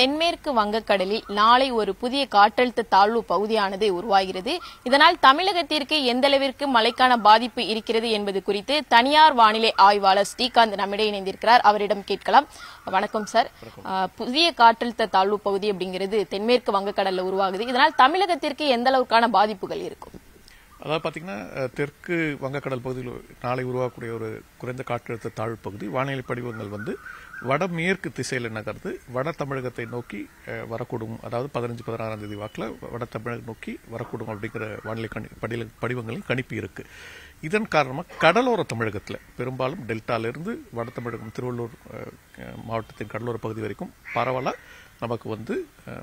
தென்மேற்கு வங்கக்கடலில் நாளை ஒரு புதிய காற்றழுத்த தாழ்வு பகுதியானது உருவாகிறது. இதனால் தமிழகத்திற்கு எந்த அளவிற்கு மழைக்கான பாதிப்பு இருக்கிறது என்பது குறித்து தனியார் வானிலை ஆய்வாளர் ஸ்ரீகாந்த் நம்மிடையே இணைந்திருக்கிறார். அவரிடம் கேட்கலாம். வணக்கம் சார். புதிய காற்றழுத்த தாழ்வு பகுதி அப்படிங்கிறது தென்மேற்கு வங்கக்கடல்ல உருவாகுது. இதனால் தமிழகத்திற்கு எந்த அளவுக்கான பாதிப்புகள் இருக்கும்? அதாவது பார்த்தீங்கன்னா தெற்கு வங்கக்கடல் பகுதியில் நாளை உருவாகக்கூடிய ஒரு குறைந்த காற்றழுத்த தாழ்வு பகுதி வானிலை படிவங்கள் வந்து வடமேற்கு திசையில் நகர்ந்து வட தமிழகத்தை நோக்கி வரக்கூடும். அதாவது பதினஞ்சு பதினாறாம் தேதி வாக்கில் வட தமிழகம் நோக்கி வரக்கூடும் அப்படிங்கிற வானிலை கணி படில படிவங்களின் கணிப்பு இருக்கு. இதன் காரணமாக கடலோர தமிழகத்தில் பெரும்பாலும் டெல்டாலிருந்து வட தமிழகம் திருவள்ளூர் மாவட்டத்தின் கடலோர பகுதி வரைக்கும் பரவலாக நமக்கு வந்து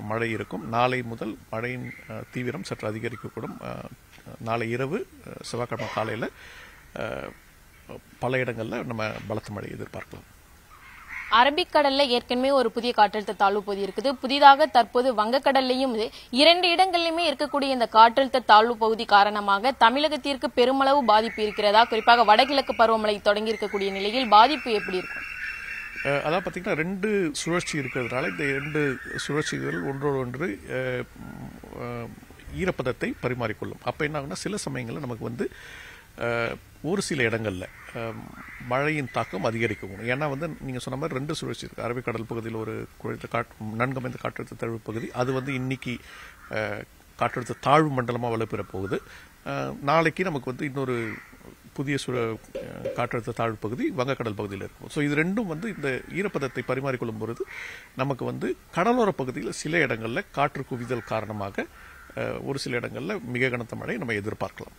மழை இருக்கும். நாளை முதல் மழையின் தீவிரம் சற்று அதிகரிக்கக்கூடும். நாளை இரவு செவ்வாய்க்கிழமை காலையில் பல இடங்களில் நம்ம பலத்த மழை எதிர்பார்க்கலாம். அரபிக்கடல்ல ஏற்கனவே ஒரு புதிய காற்றழுத்த தாழ்வு பகுதி இருக்குது. புதிதாக தற்போது வங்கக்கடல்லையும் இரண்டு இடங்களிலுமே இருக்கக்கூடிய இந்த காற்றழுத்த தாழ்வு பகுதி காரணமாக தமிழகத்திற்கு பெருமளவு பாதிப்பு இருக்கிறதா? குறிப்பாக வடகிழக்கு பருவமழை தொடங்கி இருக்கக்கூடிய நிலையில் பாதிப்பு எப்படி இருக்கும்? அதான் பார்த்தீங்கன்னா ரெண்டு சுழற்சி இருக்கிறதுனால இந்த ரெண்டு சுழற்சிகள் ஒன்றோடு ஒன்று ஈரப்பதத்தை பரிமாறிக்கொள்ளும். அப்போ என்ன ஆகுனா சில சமயங்களில் நமக்கு வந்து ஒரு சில இடங்களில் மழையின் தாக்கம் அதிகரிக்கும். ஏன்னா வந்து நீங்கள் சொன்ன மாதிரி ரெண்டு சுழற்சி இருக்குது அரபிக்கடல் பகுதியில் ஒரு குறைந்த காற்று நன்கமைந்த காற்றழுத்த தாழ்வு பகுதி அது வந்து இன்னைக்கு காற்றழுத்த தாழ்வு மண்டலமாக வலுப்பெற போகுது நாளைக்கு நமக்கு வந்து இன்னொரு புதிய சுழ காற்றழுத்த தாழ்வு பகுதி வங்கக்கடல் பகுதியில் இருக்கும். ஸோ இது ரெண்டும் வந்து இந்த ஈரப்பதத்தை பரிமாறிக்கொள்ளும் பொழுது நமக்கு வந்து கடலோர பகுதியில் சில இடங்களில் காற்று குவிதல் காரணமாக ஒரு சில இடங்களில் மிக கனத்த மழை நம்ம எதிர்பார்க்கலாம்.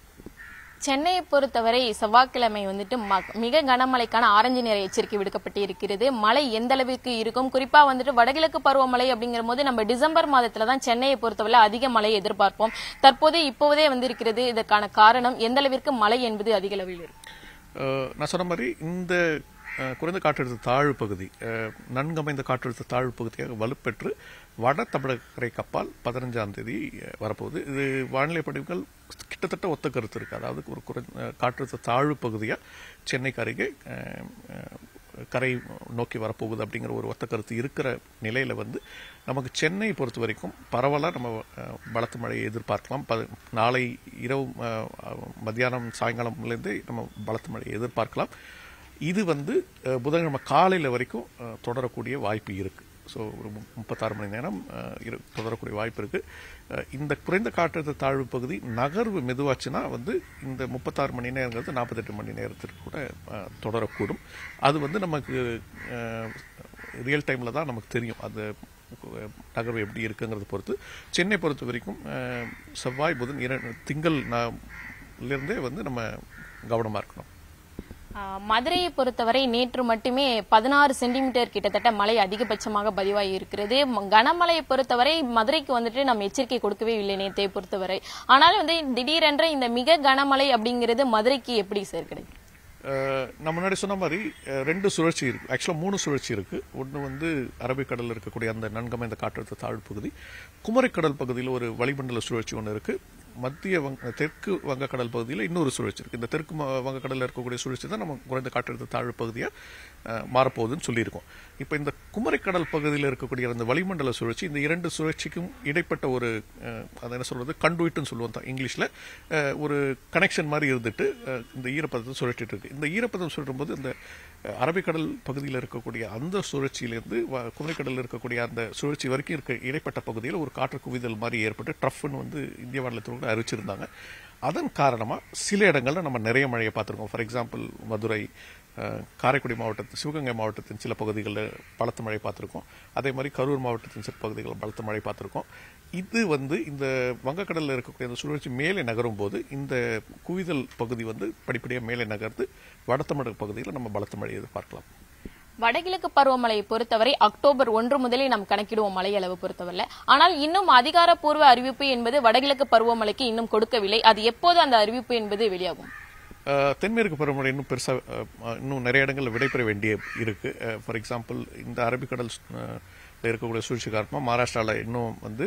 சென்னையை பொறுத்தவரை செவ்வாய்க்கிழமை வந்துட்டு ம- மிக கனமழைக்கான ஆரஞ்சு நிற எச்சரிக்கை விடுக்கப்பட்டு இருக்கிறது மழை எந்த அளவுக்கு இருக்கும்? குறிப்பா வந்துட்டு வடகிழக்கு பருவமழை அப்படிங்கிற போது நம்ம டிசம்பர் மாதத்துல தான் சென்னையை பொறுத்தவரை அதிக மழை எதிர்பார்ப்போம். தற்போது இப்போதே வந்து இருக்கிறது இதற்கான காரணம் எந்த அளவிற்கு மழை என்பது அதிக அளவில் இருக்கு? நான் சொன்ன மாதிரி இந்த குறைந்த காற்றழுத்த தாழ்வு பகுதி நன்கமைந்த காற்றழுத்த தாழ்வு பகுதியாக வலுப்பெற்று வட தமிழகரை கப்பால் பதினஞ்சாம் தேதி வரப்போகுது. இது வானிலை படிவுகள் கிட்டத்தட்ட ஒத்த கருத்து இருக்குது அதாவது ஒரு குறைந்த காற்றழுத்த தாழ்வு பகுதியாக சென்னைக்கு அருகே கரை நோக்கி வரப்போகுது அப்படிங்கிற ஒரு ஒத்த கருத்து இருக்கிற நிலையில் வந்து நமக்கு சென்னை பொறுத்த வரைக்கும் பரவலாக நம்ம பலத்த மழையை எதிர்பார்க்கலாம். ப- நாளை இரவு மத்தியானம் சாயங்காலம்லேருந்து நம்ம பலத்த மழையை எதிர்பார்க்கலாம். இது வந்து புதன்கிழமை காலையில் வரைக்கும் தொடரக்கூடிய வாய்ப்பு இருக்குது ஸோ ஒரு முப்பத்தாறு மணி நேரம் இரு- தொடரக்கூடிய வாய்ப்பு இருக்குது இந்த குறைந்த காற்றழுத்த தாழ்வு பகுதி நகர்வு மெதுவாச்சுன்னா வந்து இந்த முப்பத்தாறு மணி நேரங்கிறது நாற்பத்தெட்டு மணி நேரத்திற்கு கூட தொடரக்கூடும். அது வந்து நமக்கு ரியல் டைமில் தான் நமக்கு தெரியும். அது நகர்வு எப்படி இருக்குங்கிறத பொறுத்து. சென்னை பொறுத்த வரைக்கும் செவ்வாய் புதன் இர திங்கள் நான் இருந்தே வந்து நம்ம கவனமாக இருக்கணும். மதுரையை பொறுத்தவரை நேற்று மட்டுமே பதினாறு சென்டிமீட்டர் கிட்டத்தட்ட மழை அதிகபட்சமாக பதிவாகி இருக்கிறது. கனமழையை பொறுத்தவரை மதுரைக்கு வந்துட்டு நம்ம எச்சரிக்கை கொடுக்கவே இல்லை நேற்றை பொறுத்தவரை. ஆனால் வந்து திடீரென்ற இந்த மிக கனமழை அப்படிங்கிறது மதுரைக்கு எப்படி சார் கிடைக்கும்? முன்னாடி சொன்ன மாதிரி ரெண்டு சுழற்சி இருக்கு. ஆக்சுவலாக மூணு சுழற்சி இருக்கு. ஒன்று வந்து அரபிக்கடலில் இருக்கக்கூடிய அந்த நன்கமைந்த காற்றழுத்த தாழ்வு பகுதி குமரிக்கடல் பகுதியில் ஒரு வளிமண்டல சுழற்சி ஒன்று இருக்கு. மத்திய வங்க தெற்கு வங்கக்கடல் பகுதியில் இன்னொரு சுழற்சி இருக்குது இந்த தெற்கு வங்கக்கடலில் இருக்கக்கூடிய சுழற்சி தான் நம்ம குறைந்த காற்றழுத்த தாழ்வு பகுதியாக மாறப்போகுதுன்னு சொல்லியிருக்கோம். இப்போ இந்த குமரிக்கடல் பகுதியில் இருக்கக்கூடிய அந்த வளிமண்டல சுழற்சி இந்த இரண்டு சுழற்சிக்கும் இடைப்பட்ட ஒரு அதை அது என்ன சொல்கிறது கண்டுவிட்டுன்னு சொல்லுவோம் தான் இங்கிலீஷில். ஒரு கனெக்ஷன் மாதிரி இருந்துட்டு இந்த ஈரப்பதத்தை சுழற்றிட்டு இருக்கு. இந்த ஈரப்பதம் சுழற்றும் போது இந்த அரபிக்கடல் பகுதியில் இருக்கக்கூடிய அந்த சுழற்சியிலேருந்து வ- குமரிக்கடலில் இருக்கக்கூடிய அந்த சுழற்சி வரைக்கும் இருக்க இடைப்பட்ட பகுதியில் ஒரு காற்று குவிதல் மாதிரி ஏற்பட்டு ட்ரஃப்னு வந்து இந்திய வானிலைத்துறை கூட அறிவிச்சிருந்தாங்க. அதன் காரணமாக சில இடங்களில் நம்ம நிறைய மழையை பார்த்துருக்கோம். ஃபார் எக்ஸாம்பிள் மதுரை காரைக்குடி மாவட்டத்தின் சிவகங்கை மாவட்டத்தின் சில பகுதிகளில் பலத்த மழை பார்த்துருக்கோம். அதே மாதிரி கரூர் மாவட்டத்தின் சில பகுதிகளில் பலத்த மழை பார்த்துருக்கோம். இது வந்து இந்த வங்கக்கடலில் இருக்கக்கூடிய அந்த சுழற்சி மேலே நகரும் போது இந்த குவிதல் பகுதி வந்து படிப்படியாக மேலே நகர்ந்து வட தமிழக பகுதியில் நம்ம பலத்த மழை எதிர்பார்க்கலாம். வடகிழக்கு பருவமழையை பொறுத்தவரை அக்டோபர் ஒன்று முதலே நாம் கணக்கிடுவோம் மழை அளவு பொறுத்தவரை ஆனால் இன்னும் அதிகாரப்பூர்வ அறிவிப்பு என்பது வடகிழக்கு பருவமழைக்கு இன்னும் கொடுக்கவில்லை. அது எப்போது அந்த அறிவிப்பு என்பது வெளியாகும்? தென்மேற்கு பருவமழை இன்னும் பெருசாக இன்னும் நிறைய இடங்களில் விடைபெற வேண்டிய இருக்கு. ஃபார் எக்ஸாம்பிள் இந்த அரபிக்கடல் இருக்கக்கூடிய சூழ்ச்சி காரணமாக மகாராஷ்டிராவில் இன்னும் வந்து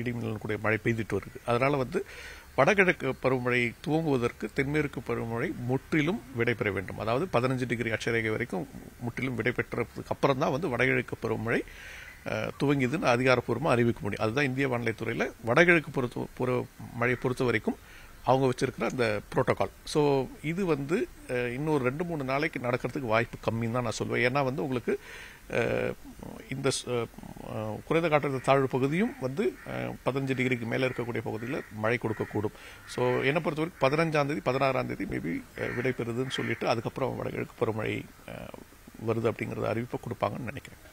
இடிமின்னல் கூடிய மழை பெய்துட்டு வருது அதனால வந்து வடகிழக்கு பருவமழை துவங்குவதற்கு தென்மேற்கு பருவமழை முற்றிலும் விடைபெற வேண்டும். அதாவது பதினஞ்சு டிகிரி அட்சரேகை வரைக்கும் முற்றிலும் விடைபெற்றதுக்கு அப்புறம் தான் வந்து வடகிழக்கு பருவமழை துவங்கியதுன்னு அதிகாரப்பூர்வமாக அறிவிக்க முடியும். அதுதான் இந்திய வானிலை துறையில் வடகிழக்கு பொறுத்த பொறு மழையை பொறுத்த வரைக்கும் அவங்க வச்சுருக்கிற அந்த ப்ரோட்டோக்கால் ஸோ இது வந்து இன்னொரு ரெண்டு மூணு நாளைக்கு நடக்கிறதுக்கு வாய்ப்பு கம்மின்னு தான் நான் சொல்வேன். ஏன்னா வந்து உங்களுக்கு இந்த குறைந்த காற்றழுத்த தாழ்வு பகுதியும் வந்து பதினஞ்சு டிகிரிக்கு மேலே இருக்கக்கூடிய பகுதியில் மழை கொடுக்கக்கூடும். ஸோ என்னை பொறுத்தவரைக்கும் பதினஞ்சாம் தேதி பதினாறாம் தேதி மேபி விடைபெறுதுன்னு சொல்லிட்டு அதுக்கப்புறம் வடகிழக்கு பருவமழை வருது அப்படிங்கிறத அறிவிப்பை கொடுப்பாங்கன்னு நினைக்கிறேன்.